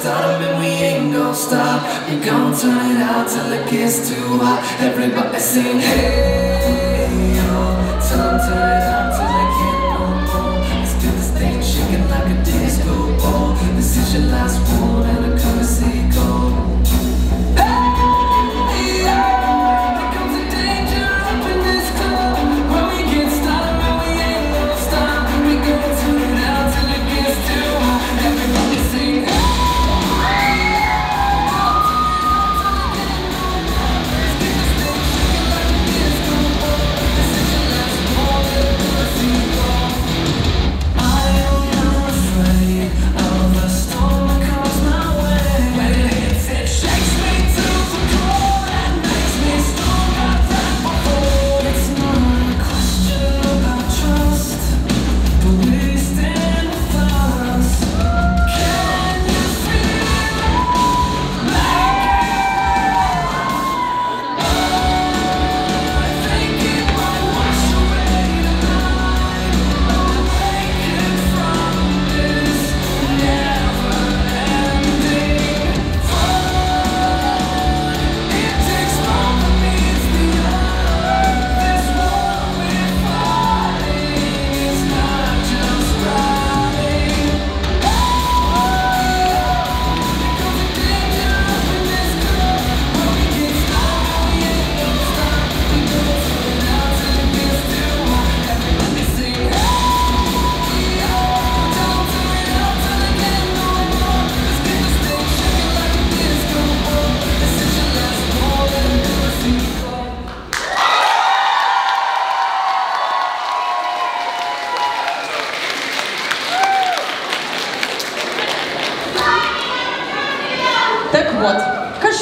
started and we ain't gon' stop. We gon' turn it out till it gets too hot. Everybody sing, hey, yo. Tell turn it out till I can't no more. Let's get this thing shaking like a disco ball. This is your last one Так вот,